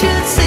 should